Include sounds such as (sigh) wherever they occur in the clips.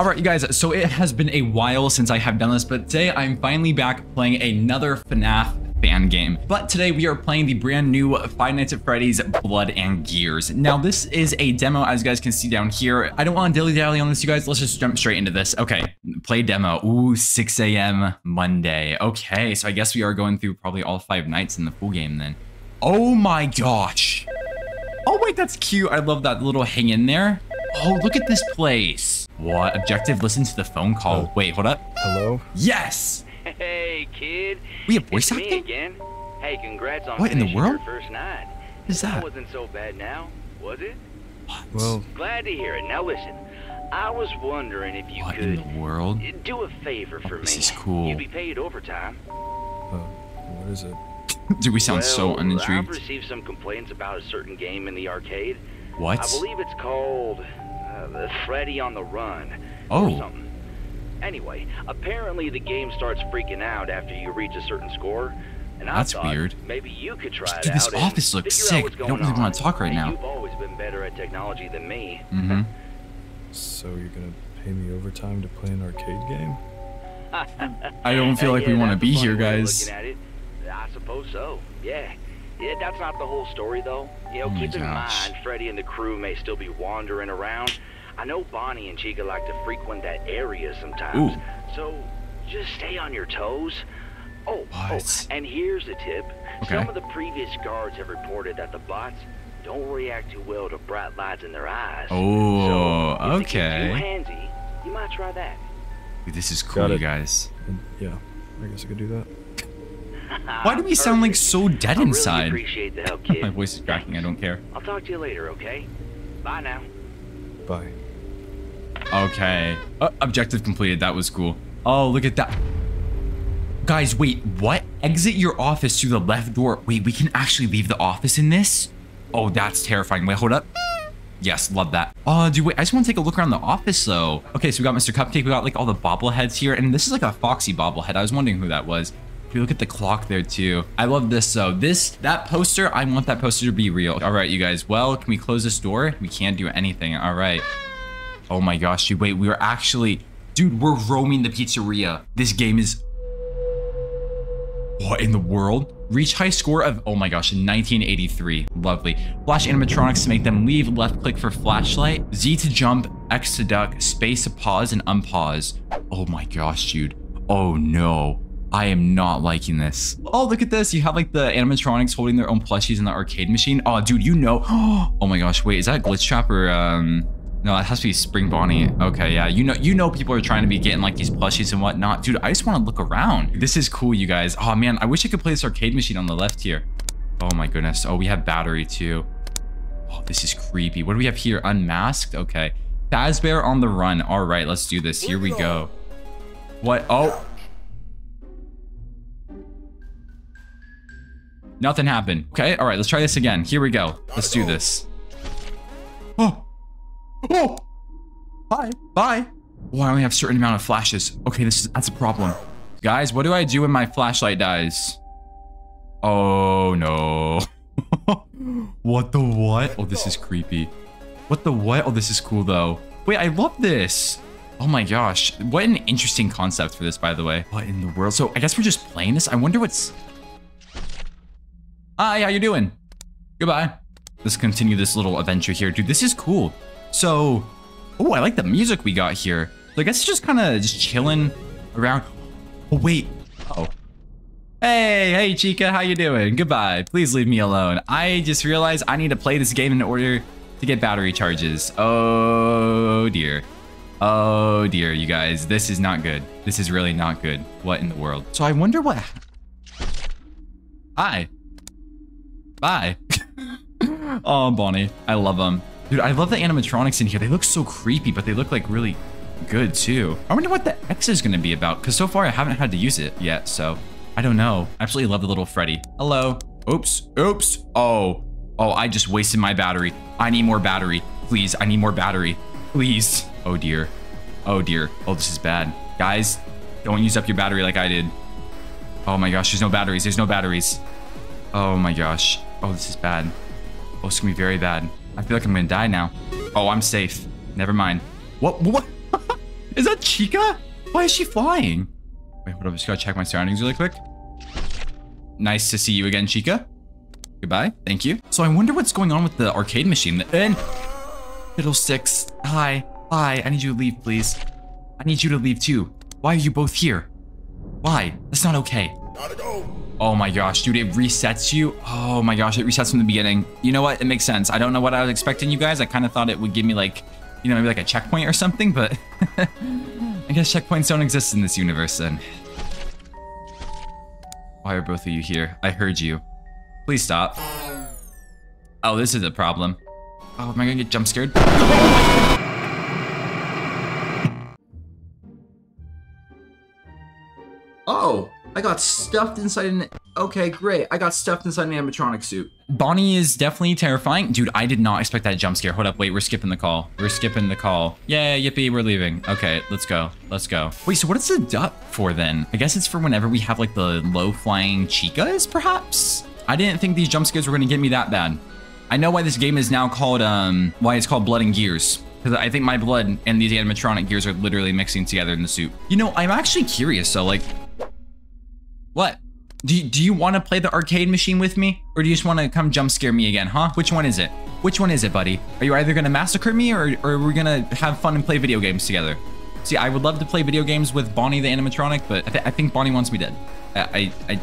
All right, you guys, so it has been a while since I have done this, but today I'm finally back playing another FNAF fan game. But today we are playing the brand new Five Nights at Freddy's Blood and Gears. Now this is a demo as you guys can see down here. I don't want to dilly dally on this you guys. Let's just jump straight into this. Okay, play demo. Ooh, 6 a.m. Monday. Okay, so I guess we are going through probably all five nights in the full game then. Oh my gosh. Oh wait, that's cute. I love that little hang in there. Oh, look at this place. What? Objective, listen to the phone call. Oh. Wait, hold up. Hello? Yes! Hey, kid. We have voice it's me acting? again. Hey, congrats on What in the world? your first night. What is That that? wasn't so bad now, was it? Well, Glad to hear it. Now listen, I was wondering if you What could in the world? do a favor for Oh, me. this is cool. You'd be paid overtime. uh, what is it? (laughs) Dude, we sound so well, I've unintrigued. received some complaints about a certain game in the arcade. What? I believe it's called uh, Freddy on the Run. Oh. Or something. Anyway, apparently the game starts freaking out after you reach a certain score. And That's I thought weird. maybe you could try Dude, this out and office looks sick. what's I don't going really wanna talk right And now. You've always been better at technology than me. (laughs) Mm-hmm. So you're gonna pay me overtime to play an arcade game? I don't (laughs) feel like we want to be here, way of guys. looking at it. I suppose so. Yeah. Yeah, that's not the whole story, though. You know, Oh my keep in gosh. mind, Freddy and the crew may still be wandering around. I know Bonnie and Chica like to frequent that area sometimes. Ooh. So just stay on your toes. Oh, oh what? oh, and here's a tip. Okay. Some of the previous guards have reported that the bots don't react too well to bright lights in their eyes. Oh, so, if it gets okay. too handsy, you might try that. This is cool, you guys. Yeah, I guess I could do that. (laughs) Why do we sound like so dead I inside? Really appreciate the (laughs) help, kid. My voice is cracking. I don't care. I'll talk to you later, okay? Bye now. Bye. Okay. Uh, objective completed. That was cool. Oh, look at that. Guys, wait, what? Exit your office through the left door. Wait, we can actually leave the office in this? Oh, that's terrifying. Wait, hold up. Yes, love that. Oh, dude, wait, I just want to take a look around the office, though. Okay, so we got Mr. Cupcake. We got, like, all the bobbleheads here. And this is, like, a Foxy bobblehead. I was wondering who that was. If you look at the clock there, too. I love this, though. This, that poster, I want that poster to be real. All right, you guys. Well, can we close this door? We can't do anything. All right. Oh my gosh, dude, wait, we are actually, dude, we're roaming the pizzeria. This game is, what in the world? Reach high score of, oh my gosh, 1983. Lovely. Flash animatronics to make them leave, left click for flashlight, Z to jump, X to duck, space to pause and unpause. Oh my gosh, dude. Oh no. I am not liking this. Oh, look at this. You have like the animatronics holding their own plushies in the arcade machine. Oh, dude, you know. (gasps) Oh my gosh, wait, is that Glitchtrap or, um, no, it has to be Spring Bonnie. Okay, yeah. You know you know people are trying to be getting like these plushies and whatnot. Dude, I just want to look around. This is cool, you guys. Oh man, I wish I could play this arcade machine on the left here. Oh my goodness. Oh, we have battery too. Oh, this is creepy. What do we have here? Unmasked? Okay. Fazbear on the run. All right, let's do this. Here we go. What? Oh. Nothing happened. Okay, all right, let's try this again. Here we go. Let's do this. Oh. Oh! Bye. Bye. Oh, I only have a certain amount of flashes. Okay, this is that's a problem. Guys, what do I do when my flashlight dies? Oh no. (laughs) what the what? Oh, this is creepy. What the what? Oh, this is cool though. Wait, I love this. Oh my gosh. What an interesting concept for this, by the way. What in the world? So I guess we're just playing this. I wonder what's... Ah, Hi, how you doing? Goodbye. Let's continue this little adventure here. Dude, this is cool. So, oh, I like the music we got here. So I guess it's just kind of just chilling around. Oh, wait. Oh. Hey, hey, Chica, how you doing? Goodbye. Please leave me alone. I just realized I need to play this game in order to get battery charges. Oh, dear. Oh, dear, you guys. This is not good. This is really not good. What in the world? So I wonder what... Hi. Bye. (laughs) oh, Bonnie. I love them. Dude, I love the animatronics in here. They look so creepy, but they look like really good too. I wonder what the X is going to be about, because so far I haven't had to use it yet, so I don't know. I absolutely love the little Freddy. Hello. Oops. Oops. Oh. Oh, I just wasted my battery. I need more battery. Please, I need more battery. Please. Oh dear. Oh dear. Oh, this is bad. Guys, don't use up your battery like I did. Oh my gosh, there's no batteries. There's no batteries. Oh my gosh. Oh, this is bad. Oh, it's gonna be very bad. I feel like I'm gonna die now. Oh, I'm safe. Never mind. What? What? (laughs) Is that Chica? Why is she flying? Wait, hold up. Just gotta check my surroundings really quick. Nice to see you again, Chica. Goodbye. Thank you. So I wonder what's going on with the arcade machine. And Fiddlesticks. Hi. Hi. I need you to leave, please. I need you to leave too. Why are you both here? Why? That's not okay. Gotta go. Oh my gosh, dude, it resets you. Oh my gosh, it resets from the beginning. You know what? It makes sense. I don't know what I was expecting you guys. I kind of thought it would give me like, you know, maybe like a checkpoint or something, but (laughs) I guess checkpoints don't exist in this universe then. Why are both of you here? I heard you. Please stop. Oh, this is a problem. Oh, am I gonna get jump scared? I got stuffed inside an. Okay, great. I got stuffed inside an animatronic suit. Bonnie is definitely terrifying. Dude, I did not expect that jump scare. Hold up, wait, we're skipping the call. We're skipping the call. Yeah, yippee, we're leaving. Okay, let's go. Let's go. Wait, so what is the duck for then? I guess it's for whenever we have like the low flying chicas, perhaps? I didn't think these jump scares were gonna get me that bad. I know why this game is now called, um, why it's called Blood and Gears. Because I think my blood and these animatronic gears are literally mixing together in the suit. You know, I'm actually curious, so like, what? Do you, do you want to play the arcade machine with me? Or do you just want to come jump scare me again, huh? Which one is it? Which one is it, buddy? Are you either going to massacre me or, or are we going to have fun and play video games together? See, I would love to play video games with Bonnie the animatronic, but I, th I think Bonnie wants me dead. I, I, I...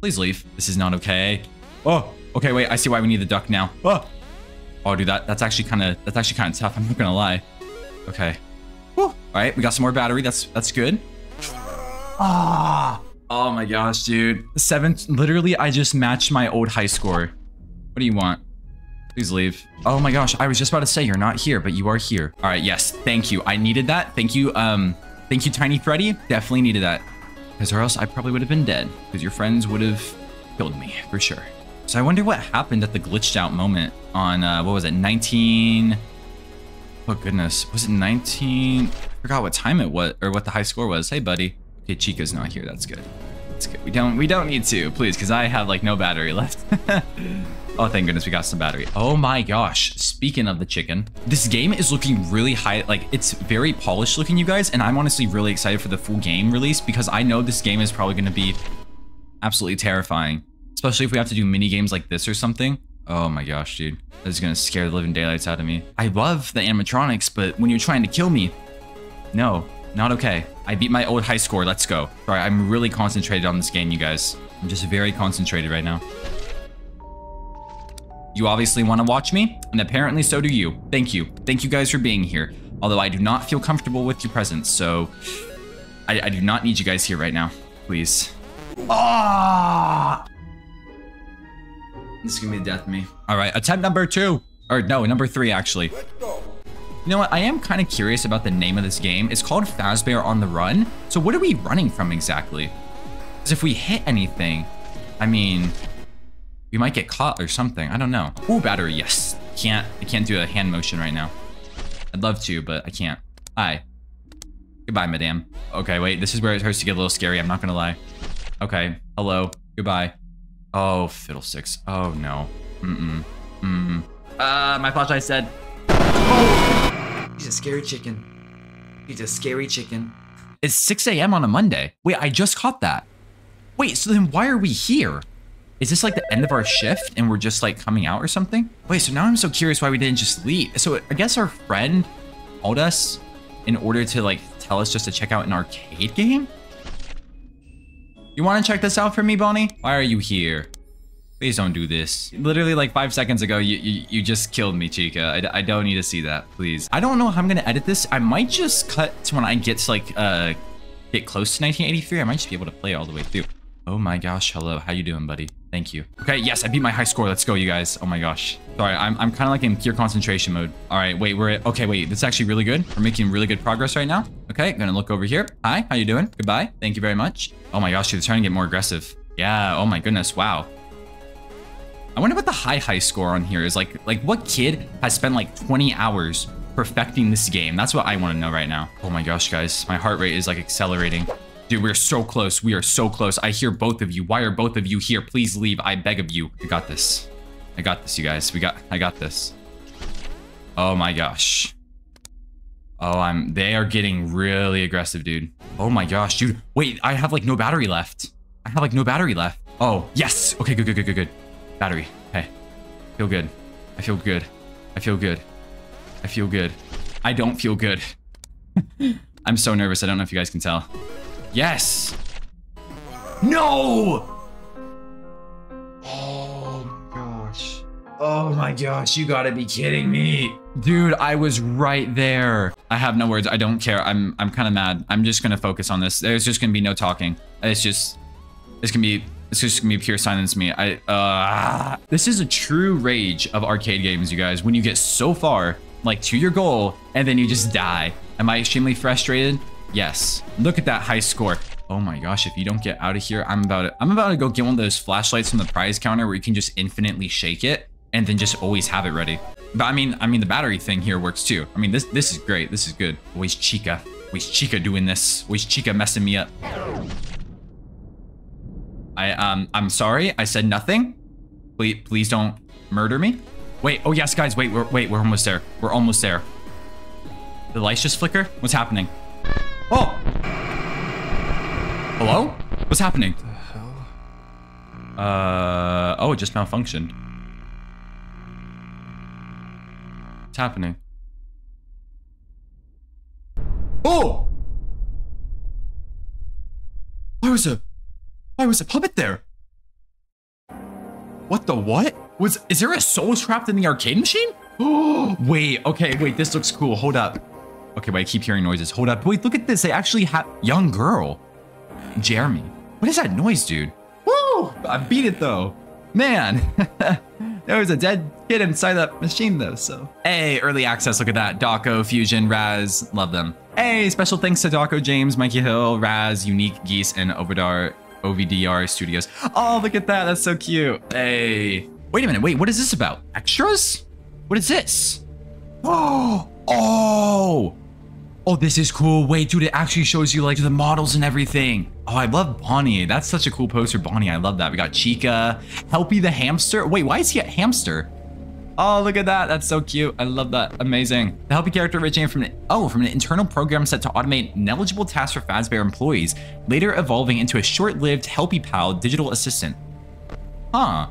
Please leave. This is not okay. Oh, okay, wait. I see why we need the duck now. Oh, oh dude, that, that's actually kind of that's actually kind of tough. I'm not gonna lie. Okay. Whew. All right, we got some more battery. That's that's good. Ah. Oh my gosh, dude. Seventh. Literally, I just matched my old high score. What do you want? Please leave. Oh my gosh, I was just about to say you're not here, but you are here. All right, yes, thank you. I needed that. Thank you. Um, thank you, Tiny Freddy. Definitely needed that. Because or else I probably would have been dead. Because your friends would have killed me for sure. So I wonder what happened at the glitched out moment on uh, what was it, 19? Oh goodness, was it 19? I forgot what time it was or what the high score was. Hey buddy. Okay, Chica's not here. That's good. That's good. We don't we don't need to, please, because I have like no battery left. (laughs) oh, thank goodness we got some battery. Oh my gosh. Speaking of the chicken, this game is looking really high. Like it's very polished looking, you guys, and I'm honestly really excited for the full game release because I know this game is probably going to be absolutely terrifying, especially if we have to do mini games like this or something. Oh my gosh, dude. This is gonna scare the living daylights out of me. I love the animatronics, but when you're trying to kill me, no, not okay. I beat my old high score, let's go. Sorry, I'm really concentrated on this game, you guys. I'm just very concentrated right now. You obviously want to watch me, and apparently so do you. Thank you. Thank you guys for being here. Although I do not feel comfortable with your presence, so I, I do not need you guys here right now. Please. Ah! This is gonna be the death of me. All right, attempt number two. Or no, number three, actually. You know what? I am kind of curious about the name of this game. It's called Fazbear on the Run. So what are we running from exactly? Because if we hit anything, I mean, we might get caught or something. I don't know. Ooh, battery, yes. Can't, I can't do a hand motion right now. I'd love to, but I can't. Hi. Goodbye, madame. Okay, wait, this is where it starts to get a little scary. I'm not gonna lie. Okay, hello. Goodbye. Oh, fiddlesticks. Oh, no. Mm-mm. Mm-mm. Uh, my flashlight said. He's a scary chicken. He's a scary chicken. It's 6 a.m. on a Monday. Wait, I just caught that. Wait, so then why are we here? Is this like the end of our shift and we're just like coming out or something? Wait, so now I'm so curious why we didn't just leave. So I guess our friend called us in order to like tell us just to check out an arcade game? You want to check this out for me, Bonnie? Why are you here? Please don't do this. Literally like five seconds ago, you, you, you just killed me, Chica. I, I don't need to see that, please. I don't know how I'm gonna edit this. I might just cut to when I get to like, uh, get close to 1983. I might just be able to play all the way through. Oh my gosh, hello. How you doing, buddy? Thank you. Okay, yes, I beat my high score. Let's go, you guys. Oh my gosh. Sorry, I'm, I'm kind of like in pure concentration mode. All right, wait, we're at, okay, wait, this is actually really good. We're making really good progress right now. Okay, gonna look over here. Hi, how you doing? Goodbye. Thank you very much. Oh my gosh, dude, they're trying to get more aggressive. Yeah, oh my goodness, wow. I wonder what the high high score on here is. Like, like what kid has spent like 20 hours perfecting this game? That's what I want to know right now. Oh my gosh, guys, my heart rate is like accelerating. Dude, we're so close. We are so close. I hear both of you. Why are both of you here? Please leave. I beg of you. I got this. I got this, you guys. We got, I got this. Oh my gosh. Oh, I'm. They are getting really aggressive, dude. Oh my gosh, dude. Wait, I have like no battery left. I have like no battery left. Oh, yes. Okay, good, good, good, good, good. Battery. Hey, feel good. I feel good. I feel good. I feel good. I don't feel good. (laughs) I'm so nervous. I don't know if you guys can tell. Yes. No. Oh my gosh. Oh my gosh, you gotta be kidding me. Dude, I was right there. I have no words. I don't care. I'm I'm kind of mad. I'm just gonna focus on this. There's just gonna be no talking. It's just it's gonna be it's just gonna be pure silence me. I uh this is a true rage of arcade games, you guys. When you get so far, like to your goal, and then you just die. Am I extremely frustrated? Yes. Look at that high score. Oh my gosh, if you don't get out of here, I'm about to, I'm about to go get one of those flashlights from the prize counter where you can just infinitely shake it and then just always have it ready. But I mean, I mean the battery thing here works too. I mean, this this is great. This is good. Always Chica. Always Chica doing this. Always Chica messing me up. I um I'm sorry. I said nothing. Please please don't murder me. Wait, oh yes guys, wait, we're wait, we're almost there. We're almost there. The lights just flicker? What's happening? Oh! Hello? What's happening? The hell? Uh, oh, it just malfunctioned. What's happening? Oh! Why was a, why was a puppet there? What the what? Was, is there a soul trapped in the arcade machine? Oh, (gasps) wait, okay, wait, this looks cool. Hold up. Okay, wait, I keep hearing noises. Hold up. Wait, look at this. They actually have young girl. Jeremy. What is that noise, dude? Woo! I beat it though. Man, (laughs) there was a dead kid inside that machine though, so. Hey, early access, look at that. Daco, Fusion, Raz, love them. Hey, special thanks to Daco, James, Mikey Hill, Raz, Unique, Geese, and Overdar, OVDR Studios. Oh, look at that, that's so cute. Hey. Wait a minute, wait, what is this about? Extras? What is this? Oh, (gasps) oh! Oh, this is cool. Wait, dude, it actually shows you like the models and everything. Oh, I love Bonnie. That's such a cool poster. Bonnie, I love that. We got Chica, Helpy the hamster. Wait, why is he a hamster? Oh, look at that. That's so cute. I love that. Amazing. The Helpy character originated from an, oh, from an internal program set to automate knowledgeable tasks for Fazbear employees, later evolving into a short-lived Helpy Pal digital assistant. Huh.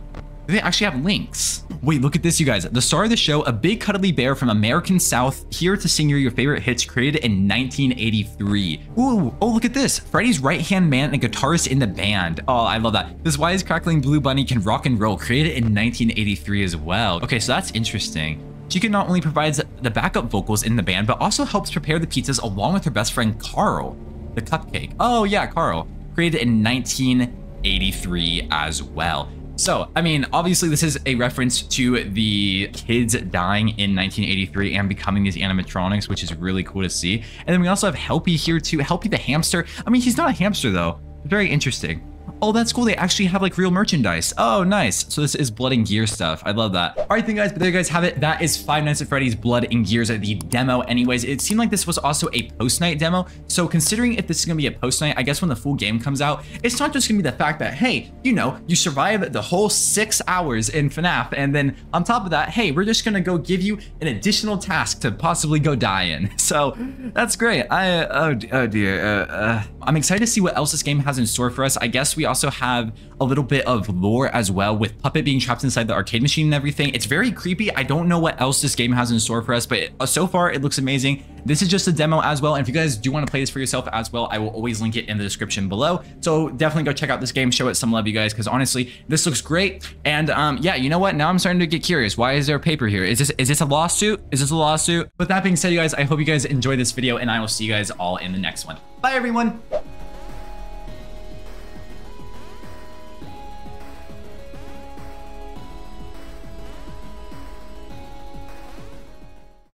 They actually have links. Wait, look at this, you guys. The star of the show, a big cuddly bear from American South, here to sing your favorite hits, created in 1983. Ooh, oh, look at this. Freddy's right-hand man and guitarist in the band. Oh, I love that. This wise crackling blue bunny can rock and roll, created in 1983 as well. Okay, so that's interesting. Chica not only provides the backup vocals in the band, but also helps prepare the pizzas along with her best friend Carl, the cupcake. Oh yeah, Carl. Created in 1983 as well. So, I mean, obviously this is a reference to the kids dying in 1983 and becoming these animatronics, which is really cool to see. And then we also have Helpy here too. Helpy the hamster. I mean, he's not a hamster though. Very interesting. Oh, that's cool. They actually have like real merchandise. Oh, nice. So this is Blood and Gear stuff. I love that. All right, then guys, but there you guys have it. That is Five Nights at Freddy's Blood and Gears, at the demo anyways. It seemed like this was also a post-night demo. So considering if this is gonna be a post-night, I guess when the full game comes out, it's not just gonna be the fact that, hey, you know, you survive the whole six hours in FNAF. And then on top of that, hey, we're just gonna go give you an additional task to possibly go die in. (laughs) So that's great. I, oh, oh dear. Uh, uh, I'm excited to see what else this game has in store for us. I guess we also have a little bit of lore as well with Puppet being trapped inside the arcade machine and everything. It's very creepy. I don't know what else this game has in store for us, but uh, so far it looks amazing. This is just a demo as well. And if you guys do want to play this for yourself as well, I will always link it in the description below. So definitely go check out this game, show it some love, you guys, because honestly, this looks great. And um, yeah, you know what? Now I'm starting to get curious. Why is there a paper here? Is this is this a lawsuit? Is this a lawsuit? With that being said, you guys, I hope you guys enjoyed this video and I will see you guys all in the next one. Bye, everyone.